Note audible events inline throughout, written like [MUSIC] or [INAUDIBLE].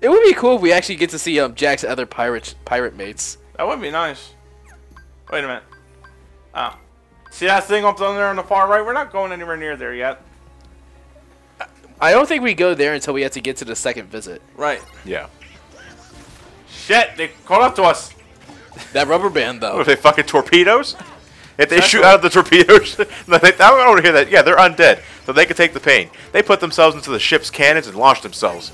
It would be cool if we actually get to see um Jack's other pirate pirate mates. That would be nice. Wait a minute. Oh. See that thing up down there on the far right? We're not going anywhere near there yet. I don't think we go there until we have to get to the second visit. Right. Yeah. Shit, they caught up to us. That rubber band What, though. are they fucking torpedoes? If they shoot Exactly. out of the torpedoes, [LAUGHS] no, they, I don't want to hear that. Yeah, they're undead, so they can take the pain. They put themselves into the ship's cannons and launch themselves.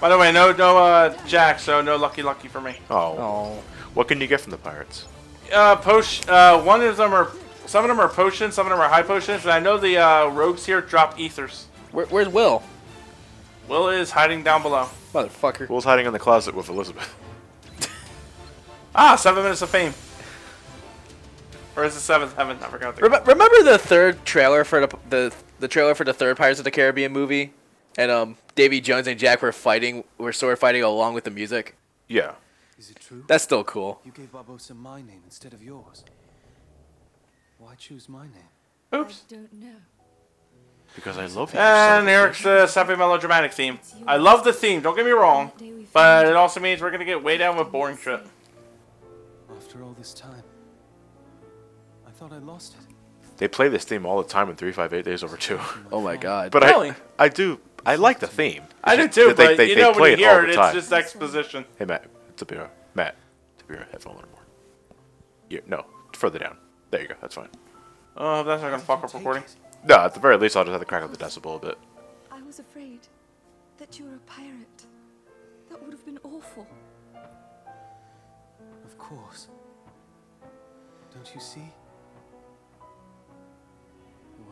By the way, no, no, uh, Jack, so no lucky, lucky for me. Oh. Oh. What can you get from the pirates? Uh, potion. Uh, one of them are. Some of them are potions. Some of them are high potions. And I know the uh, rogues here drop ethers. Where, where's Will? Will is hiding down below. Motherfucker. Will's hiding in the closet with Elizabeth. [LAUGHS] Ah, seven minutes of fame. Or is it seventh heaven? I forgot. The Rem- remember the third trailer for the, the the trailer for the third Pirates of the Caribbean movie, and um Davy Jones and Jack were fighting, were sword fighting along with the music. Yeah. Is it true? That's still cool. You gave Barbossa my name instead of yours. Why choose my name? Oops. I don't know. Because I love you. And Eric's the sappy melodramatic theme. I love the theme. Don't get me wrong, but it also means we're gonna get way down with boring shit. After all this time, I thought I lost it. They play this theme all the time in 358 Days Over 2. Oh my god. But Really? I, I do, I like the theme. I do too, just that but they, you they, know when you hear the it, it's just exposition. Hey Matt, tip your Matt, tip your headphone a little more. Yeah, no, further down. There you go. That's fine. Oh, that's not gonna fuck up recording. No, at the very least, I'll just have to crack up the decibel a bit. I was afraid that you were a pirate. That would have been awful. Of course. Don't you see?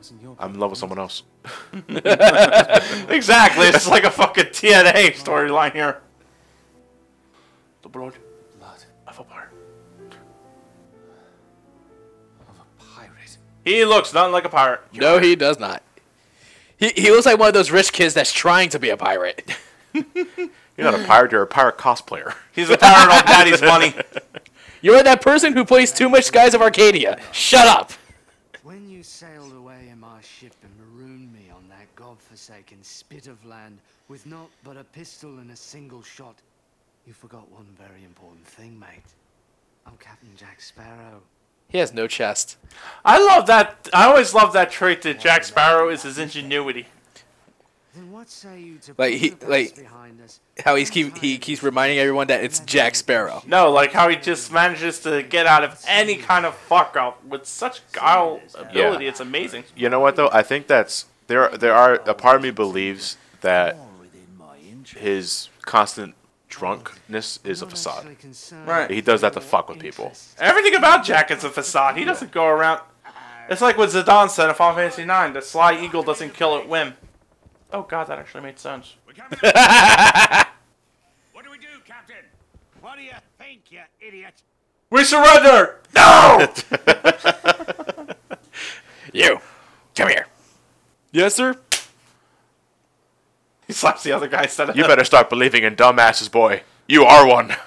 It wasn't your I'm in love with someone else. [LAUGHS] Exactly. It's like a fucking TNA storyline here. The blood blood of a pirate. of a pirate. He looks nothing like a pirate. no, he does not. He he looks like one of those rich kids that's trying to be a pirate. [LAUGHS] You're not a pirate. You're a pirate cosplayer. He's a pirate on daddy's [LAUGHS] money. You're that person who plays too much Skies of Arcadia. Shut up. When you sailed away in my ship and marooned me on that godforsaken spit of land with naught but a pistol and a single shot, you forgot one very important thing, mate. I'm Captain Jack Sparrow. He has no chest. I love that. I always love that trait that Jack Sparrow is his ingenuity. Then what say you to Like, put he- the past like- behind us How he's keep he keeps reminding everyone that it's Jack Sparrow. No, like how he just manages to get out of any kind of fuck up with such guile ability. It's amazing. You know what though? I think that's there. There are a part of me believes that his constant drunkenness is a facade. Right. He does that to fuck with people. Everything about Jack is a facade. He doesn't go around. It's like what Zidane said in Final Fantasy IX: "The sly eagle doesn't kill at whim." Oh God, that actually made sense. [LAUGHS] What do we do, Captain? What do you think, you idiot? We surrender. No. [LAUGHS] You, come here. Yes, sir. he slaps the other guy instead of You better start believing in dumbasses, boy. You are one. [LAUGHS]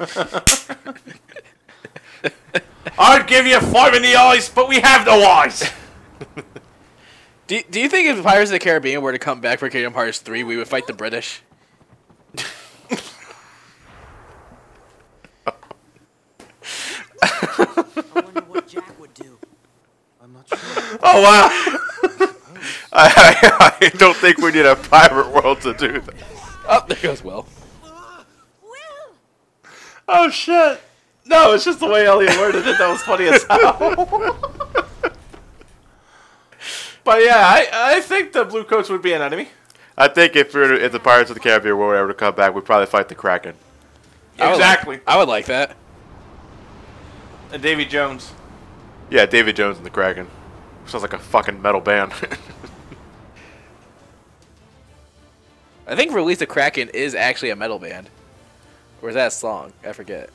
I'd give you five in the eyes, but we have no eyes. Do, do you think if Pirates of the Caribbean were to come back for Kingdom Hearts 3, we would fight the British? I wonder what Jack would do. I'm not sure. Oh wow. [LAUGHS] I, I, I don't think we need a pirate world to do that. Oh, there goes Will. Will! Oh shit. No, it's just the way Elliot worded it that was funny as hell. [LAUGHS] but yeah, I, I think the blue coats would be an enemy. I think if we were, if the Pirates of the Caribbean were ever to come back, we'd probably fight the Kraken. I would like- Exactly. I would like that. And Davy Jones. Yeah, David Jones and the Kraken. Sounds like a fucking metal band. [LAUGHS] I think Release the Kraken is actually a metal band. Or is that a song? I forget.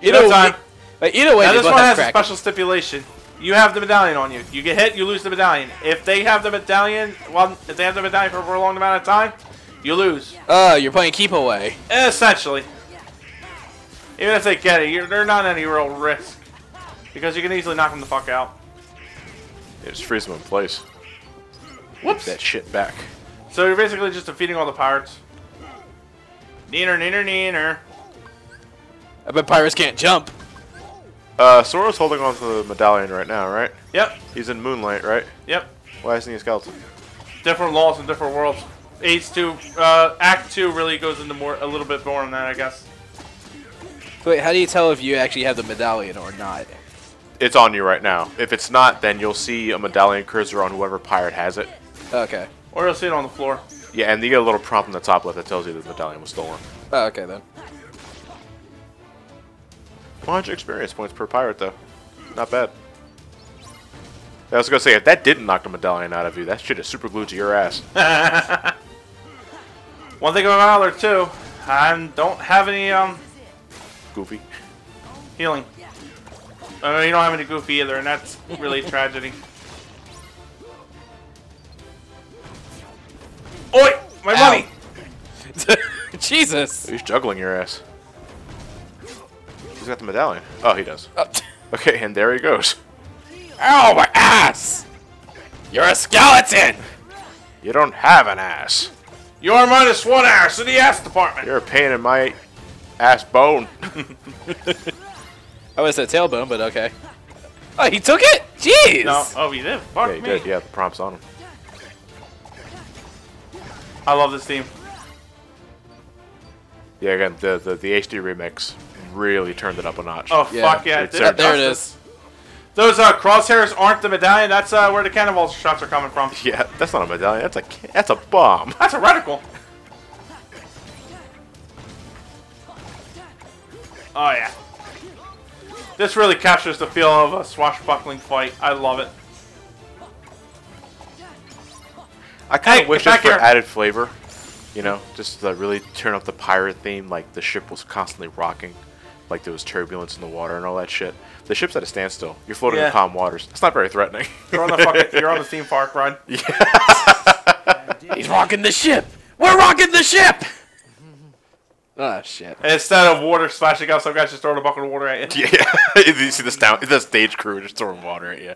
Either No way, time. like, either way, Now they this both one have has a Kraken. special stipulation. You have the medallion on you. You get hit, you lose the medallion. If they have the medallion, well, if they have the medallion for a prolonged amount of time, you lose. Oh, you're playing keep away. Essentially. Even if they get it, you're, they're not any real risk. Because you can easily knock them the fuck out. Yeah, just freeze them in place. Whoops. That shit back. So you're basically just defeating all the pirates. Neener, neener, neener. I bet pirates can't jump. Uh, Sora's holding on to the medallion right now, right? Yep, He's in Moonlight, right? yep. Why isn't he a skeleton? Different laws in different worlds. Ace two, uh, Act two really goes into more, a little bit more on that, I guess. So wait, how do you tell if you actually have the medallion or not? It's on you right now. If it's not, then you'll see a medallion cursor on whoever pirate has it. Okay. Or you'll see it on the floor. Yeah, and you get a little prompt in the top left that tells you the medallion was stolen. Oh, okay then. 100 experience points per pirate, though. Not bad. I was gonna say, if that didn't knock the medallion out of you, that shit is super glued to your ass. [LAUGHS] One thing about Mauler too, I don't have any um Goofy. healing. Uh, you don't have any goofy either, and that's really a tragedy. Oi! My Ow. money! [LAUGHS] [LAUGHS] Jesus. He's juggling your ass. He's got the medallion. Oh, he does. Oh, [LAUGHS] Okay, and there he goes. Ow, my ass! You're a skeleton! You don't have an ass. You are minus one ass in the ass department. You're a pain in my ass bone. [LAUGHS] I would a tailbone, but okay. Oh, he took it? Jeez! No, oh, he did. Fuck yeah, he me. did. Yeah, the prompt's on him. I love this team. Yeah, again, the, the, the HD remix really turned it up a notch. Oh Yeah, fuck yeah! it's there- it there it justice. is. Those uh, crosshairs aren't the medallion. That's uh, where the cannonball shots are coming from. Yeah, that's not a medallion. That's a that's a bomb. That's a reticle. Oh yeah. This really captures the feel of a swashbuckling fight. I love it. I kind of Hey, wish get it back for added flavor. You know, just to really turn up the pirate theme, like the ship was constantly rocking, like there was turbulence in the water and all that shit. The ship's at a standstill. You're floating Yeah. in calm waters. It's not very threatening. You're on the fucking, [LAUGHS] you're on the theme park run. Yeah. He's rocking the ship! We're rocking the ship! oh, [LAUGHS] shit. And instead of water splashing out, some guys just throwing a bucket of water at you. yeah, [LAUGHS] you see the, sta- the stage crew just throwing water at you.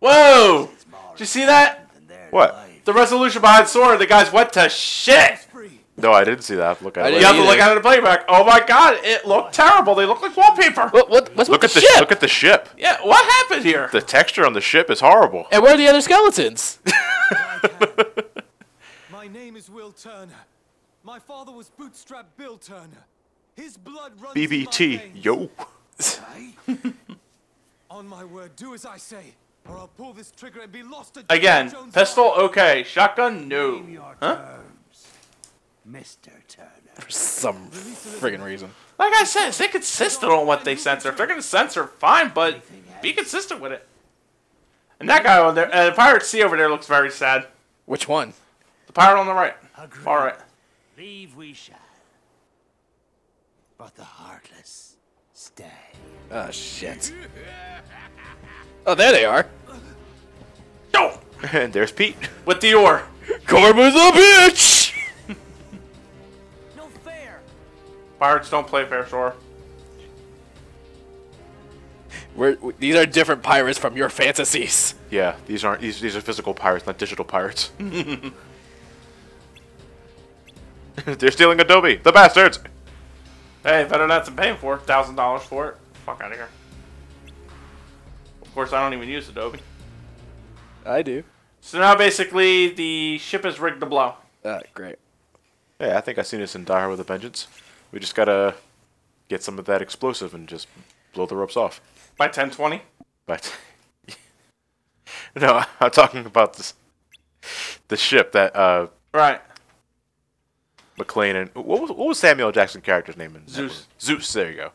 Whoa! Did you see that? What? The resolution behind Sora, the guy's wet to shit. No, I didn't see that. Look at I it. didn't You have to look at it in playback. Oh my god, it looked terrible. They look like wallpaper. What, what, what's Look with at the the ship? look at the ship. Yeah, what happened here? The texture on the ship is horrible. and where are the other skeletons? [LAUGHS] My name is Will Turner. My father was Bootstrap Bill Turner. His blood runs in my BBT, veins. yo. [LAUGHS] On my word, do as I say, or I'll pull this trigger and be lost to Again, Jones' pistol, okay. Shotgun, no. Huh? Mr. Turner. For some friggin' reason. Like I said, stay consistent on what they censor. If they're gonna censor, fine, but be consistent with it. And that guy over there, uh, the pirate C over there looks very sad. Which one? The pirate on the right, far right. Leave we shall. But the heartless stay. Oh, shit. Oh, there they are. No, [LAUGHS] and there's Pete. with the oar. Karma's a bitch! No fair. Pirates don't play fair, Sora. We're, these are different pirates from your fantasies. Yeah, these aren't these these are physical pirates, not digital pirates. [LAUGHS] They're stealing Adobe, the bastards. Hey, better not than paying for. Thousand dollars for it. Fuck out of here. Of course, I don't even use Adobe. I do. So now basically the ship is rigged to blow. Ah, great. Yeah, I think I've seen this in Die Hard with a Vengeance. We just gotta get some of that explosive and just blow the ropes off. By 1020. But [LAUGHS] no, [LAUGHS] I'm talking about this the ship that uh Right. McClane and what was what was Samuel Jackson character's name in Zeus. Zeus. There you go.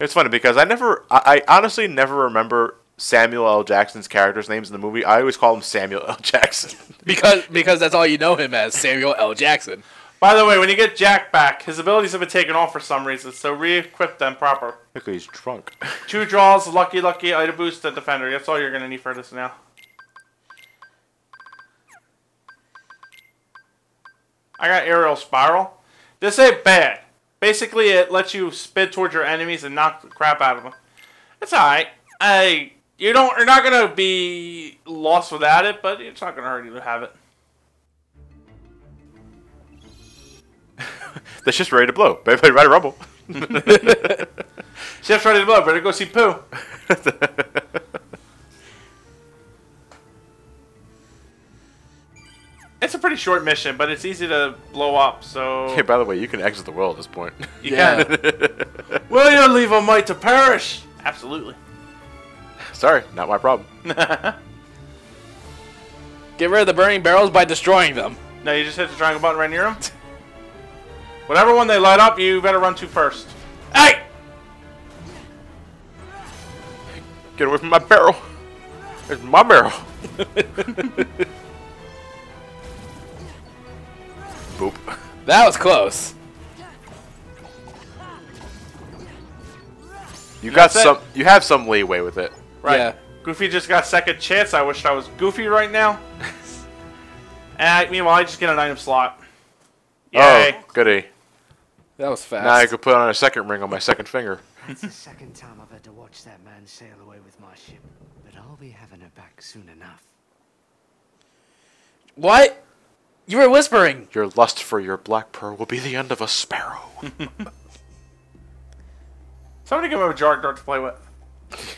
It's funny because I never, I, I honestly never remember Samuel L. Jackson's characters' names in the movie. I always call him Samuel L. Jackson. [LAUGHS] Because because that's all you know him as, Samuel L. Jackson. By the way, when you get Jack back, his abilities have been taken off for some reason, so re-equip them proper. Look, he's drunk. [LAUGHS] Two draws, lucky, lucky, item boost, and defender. That's all you're gonna need for this now. I got aerial spiral. This ain't bad. Basically, it lets you spin towards your enemies and knock the crap out of them. It's alright. I You don't. You're not gonna be lost without it, but it's not gonna hurt you to have it. [LAUGHS] The ship's ready to blow. Better ready to rumble. [LAUGHS] Chef's ready to blow. Better go see Pooh. [LAUGHS] It's a pretty short mission, but it's easy to blow up. So Hey, by the way, you can exit the world at this point. you Yeah. can. Will you leave a mite to perish? Absolutely. Sorry, not my problem. [LAUGHS] Get rid of the burning barrels by destroying them. No, you just hit the triangle button right near them. [LAUGHS] Whatever one they light up, you better run to first. Hey! Get away from my barrel. It's my barrel. [LAUGHS] Boop. That was close. You got some. You have some leeway with it. Right. Yeah. Goofy just got second chance. I wish I was Goofy right now. [LAUGHS] and I, meanwhile, I just get an item slot. Oh, Yay. Oh, goody. That was fast. Now I could put on a second ring on my second finger. It's the second time I've had to watch that man sail away with my ship, but I'll be having her back soon enough. What? You were whispering. Your lust for your black pearl will be the end of a sparrow. [LAUGHS] Somebody give him a jar dart to play with. [LAUGHS]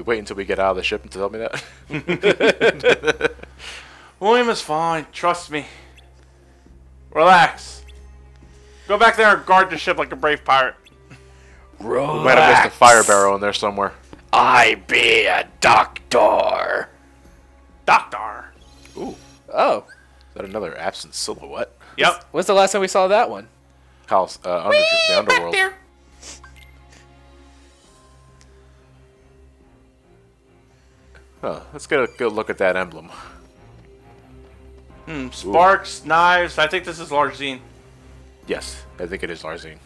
you wait until we get out of the ship and tell me that. [LAUGHS] William is fine. Trust me. Relax. Go back there and guard the ship like a brave pirate. Relax. Might have missed a fire barrel in there somewhere. I be a doctor. Doctor. Ooh, Oh. is that another absent silhouette? Yep. When's the last time we saw that one? House, uh, under, the underworld. Huh, let's get a good look at that emblem. Hmm, sparks, knives. I think this is Larxene. Yes, I think it is Larxene.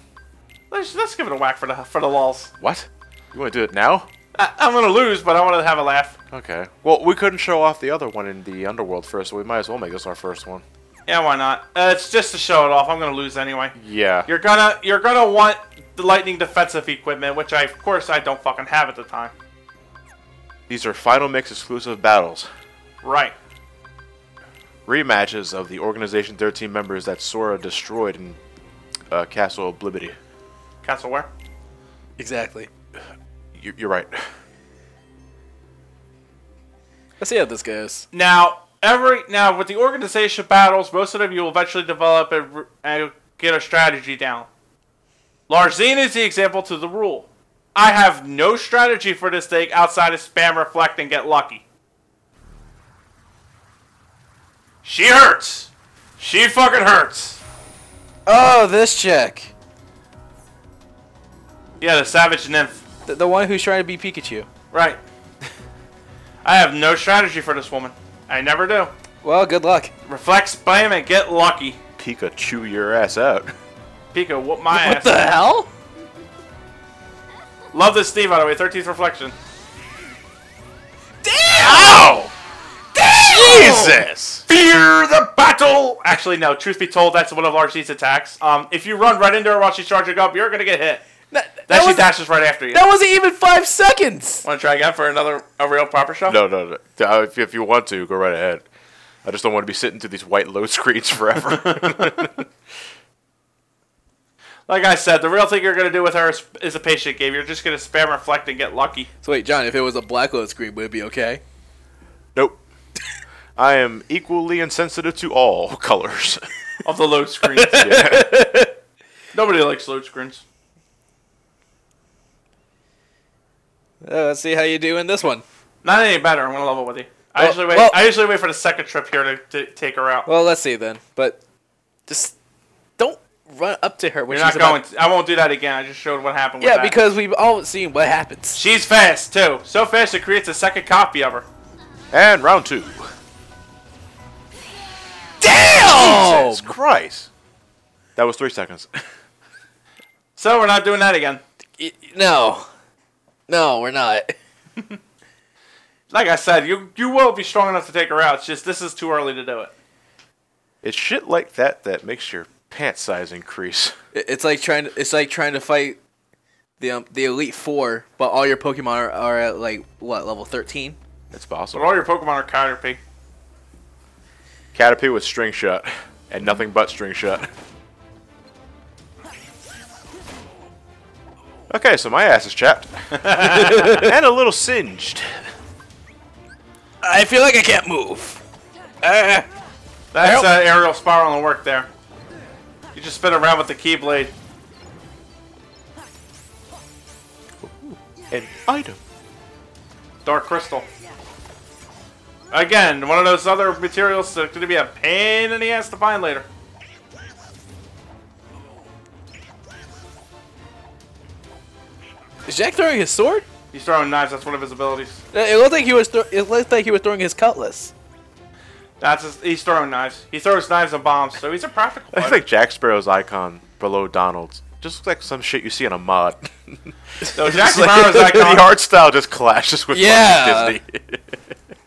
Let's, let's give it a whack for the for the lulls. What? You want to do it now? I, I'm gonna lose, but I want to have a laugh. Okay. Well, we couldn't show off the other one in the underworld first, so we might as well make this our first one. Yeah, why not? Uh, it's just to show it off. I'm gonna lose anyway. Yeah. You're gonna you're gonna want the lightning defensive equipment, which I of course I don't fucking have at the time. These are Final Mix exclusive battles. Right. Rematches of the Organization 13 members that Sora destroyed in uh, Castle Oblivion. Castle where? Exactly. You- You're right. Let's see how this goes. Now, every now with the organization battles, most of them you will eventually develop and and get a strategy down. Larxene is the example to the rule. I have no strategy for this thing outside of spam, reflect, and get lucky. She hurts. She fucking hurts. Oh, this chick. Yeah, the savage nymph. The, the one who's trying to be Pikachu. Right. [LAUGHS] I have no strategy for this woman. I never do. Well, good luck. Reflect, spam, and get lucky. Pikachu your ass out. Pika, whoop [LAUGHS] my What ass. What the hell? Love this Steve, by the way. 13th reflection. Damn! Ow! Jesus! Fear the battle! Actually, no. Truth be told, that's one of Archie's attacks. Um, if you run right into her while she's charging up, you're gonna get hit. That, Then that, she dashes right after you. that wasn't even five seconds. Want to try again for another a real proper shot? No, no, no. Uh, If, if you want to, go right ahead. I just don't want to be sitting through these white load screens forever. [LAUGHS] [LAUGHS] Like I said, the real thing you're gonna do with her is, is a patient game. You're just gonna spam reflect and get lucky. So wait, John, if it was a black load screen, would it be okay? nope. I am equally insensitive to all [LAUGHS] colors. Of the load screens. [LAUGHS] yeah. Nobody likes load screens. Uh, let's see how you do in this one. Not any better. I'm gonna level with you. I Well- usually wait. well- I usually wait for the second trip here to, to take her out. Well, let's see then. But just don't run up to her when You're she's not going. about- To, I won't do that again. I just showed what happened. With Yeah, that. because we've all seen what happens. she's fast too. So fast it creates a second copy of her. And round two. Damn! Jesus Christ. That was three seconds. [LAUGHS] So we're not doing that again. No, no, we're not. Like I said, you you will be strong enough to take her out. It's just this is too early to do it. It's shit like that that makes your pant size increase. [LAUGHS] It's like trying. To, it's like trying to fight the um, the elite four, but all your Pokemon are, are at like what level thirteen? It's But possible. all your Pokemon are Caterpie. Caterpie with string shot, and nothing but string shot. Okay, so my ass is chapped. [LAUGHS] and a little singed. I feel like I can't move. Ah. That's Help. uh, aerial spiral and work there. You just spin around with the Keyblade. An item. Dark Crystal. Again, one of those other materials that's going to be a pain in the ass to find later. Is Jack throwing his sword? He's throwing knives. That's one of his abilities. Uh, it looked like he was. It looked like he was throwing his cutlass. That's his, he's throwing knives. He throws knives and bombs, so he's a practical I fighter. think Jack Sparrow's icon below Donald's just looks like some shit you see in a mod. No, [LAUGHS] Jack just like- Sparrow's [LAUGHS] icon- the art style just clashes with Yeah. Disney. [LAUGHS]